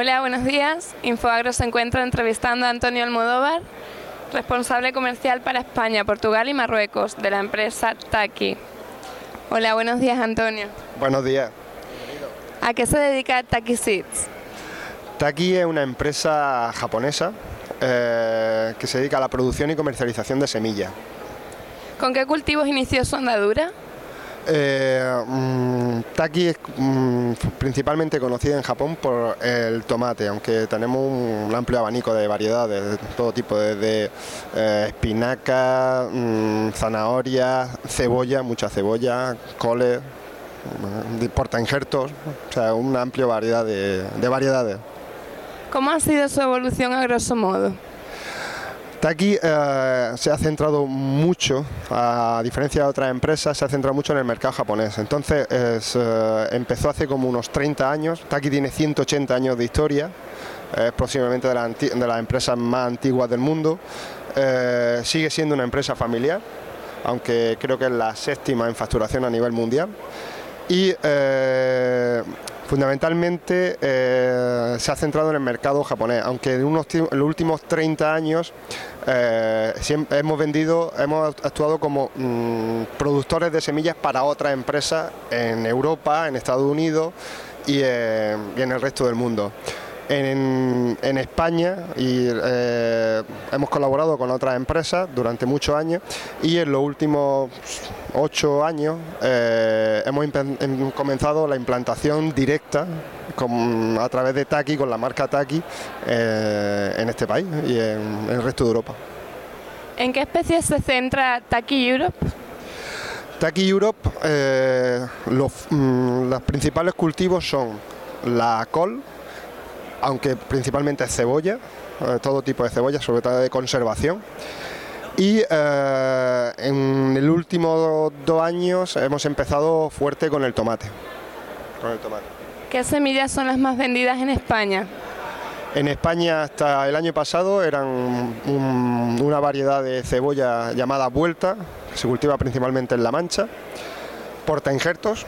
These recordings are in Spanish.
Hola, buenos días. Infoagro se encuentra entrevistando a Antonio Almodóvar, responsable comercial para España, Portugal y Marruecos de la empresa Taki. Hola, buenos días, Antonio. Buenos días. ¿A qué se dedica Taki Seeds? Taki es una empresa japonesa eh, que se dedica a la producción y comercialización de semillas. ¿Con qué cultivos inició su andadura? Eh, mm, Taki es mm, principalmente conocida en Japón por el tomate, aunque tenemos un amplio abanico de variedades de todo tipo, desde eh, espinaca, mm, zanahoria, cebolla, mucha cebolla, cole, porta injertos, o sea, una amplia variedad de variedades. ¿Cómo ha sido su evolución a grosso modo? Taki eh, se ha centrado mucho, a diferencia de otras empresas, se ha centrado mucho en el mercado japonés. Entonces es, eh, empezó hace como unos 30 años. Taki tiene 180 años de historia, es posiblemente de, de las empresas más antiguas del mundo. Eh, sigue siendo una empresa familiar, aunque creo que es la séptima en facturación a nivel mundial. Y fundamentalmente eh, se ha centrado en el mercado japonés, aunque en, los últimos 30 años eh, hemos vendido, hemos actuado como mm, productores de semillas para otras empresas en Europa, en Estados Unidos y en el resto del mundo. En, en España y, eh, hemos colaborado con otras empresas durante muchos años y en los últimos ocho años eh, hemos em- comenzado la implantación directa con- a través de Taki, con la marca Taki, eh, en este país y en, en el resto de Europa. ¿En qué especies se centra Taki Europe? Taki Europe, eh, los, mm, los principales cultivos son la col, aunque principalmente es cebolla, eh, todo tipo de cebolla, sobre todo de conservación. Y eh, en el último dos años hemos empezado fuerte con el tomate. Con el tomate. ¿Qué semillas son las más vendidas en España? En España hasta el año pasado eran un- una variedad de cebolla llamada vuelta, que se cultiva principalmente en La Mancha, porta injertos,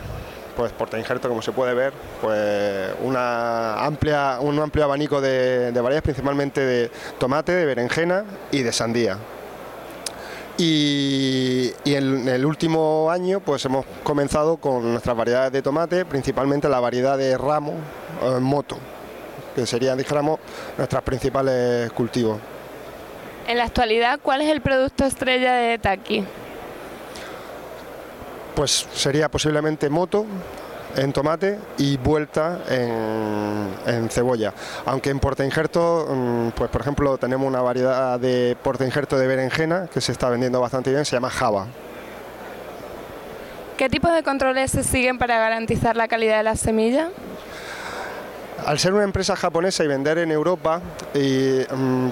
pues porta injerto como se puede ver, pues una amplia, un amplio abanico de, de variedades, principalmente de tomate, de berenjena y de sandía. Y, en el último año pues hemos comenzado con nuestras variedades de tomate, principalmente la variedad de ramo eh, moto, que serían, dijéramos, nuestros principales cultivos. En la actualidad, ¿cuál es el producto estrella de Taki? Pues sería posiblemente moto en tomate y vuelta en, en cebolla. Aunque en porta injerto, mm, pues por ejemplo, tenemos una variedad de porta injerto de berenjena que se está vendiendo bastante bien, se llama Java. ¿Qué tipos de controles se siguen para garantizar la calidad de la semilla? Al ser una empresa japonesa y vender en Europa, y, mm,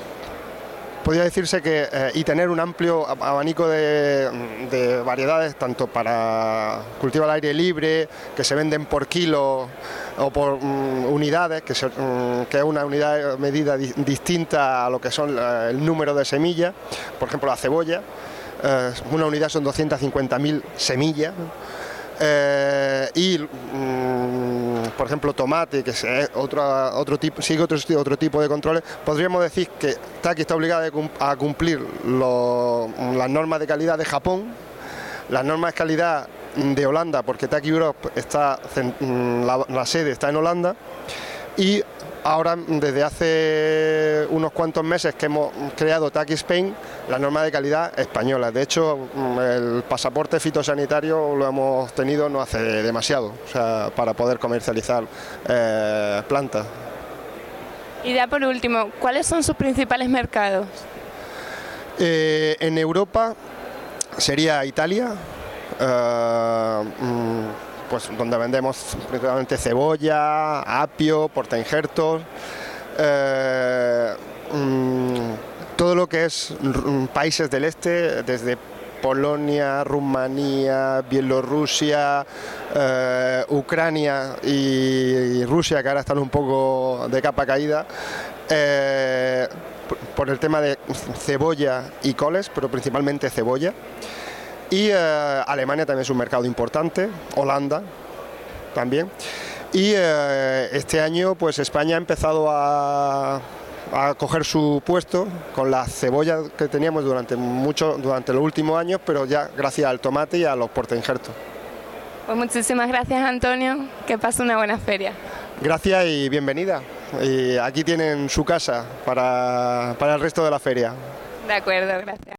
podría decirse que eh, y tener un amplio ab- abanico de, de variedades, tanto para cultivo al aire libre, que se venden por kilo o por mm, unidades, que, se- mm, que es una unidad medida di- distinta a lo que son eh, el número de semillas, por ejemplo la cebolla, eh, una unidad son 250.000 semillas. Eh, y ejemplo tomate que es otro, otro tipo sigue otro, otro tipo de controles podríamos decir que Taki está obligada a cumplir lo- las normas de calidad de Japón las normas de calidad de Holanda porque Taki Europe está la, la sede está en Holanda y ahora desde hace unos cuantos meses que hemos creado Taki Spain la norma de calidad española. De hecho, el pasaporte fitosanitario lo hemos tenido no hace demasiado, o sea, para poder comercializar eh, plantas. Y ya por último, ¿cuáles son sus principales mercados? Eh, en Europa sería Italia, eh, mm, pues donde vendemos principalmente cebolla, apio, porta injertos, eh, mm, todo lo que es países del este, desde Polonia, Rumanía, Bielorrusia, eh, Ucrania y, Rusia, que ahora están un poco de capa caída, eh, por el tema de cebolla y coles, pero principalmente cebolla. Y eh, Alemania también es un mercado importante, Holanda también. Y eh, este año pues España ha empezado a, a coger su puesto con las cebollas que teníamos durante mucho, durante los últimos años, pero ya gracias al tomate y a los portainjertos. Pues muchísimas gracias Antonio, que pase una buena feria. Gracias y bienvenida. Y aquí tienen su casa para, para el resto de la feria. De acuerdo, gracias.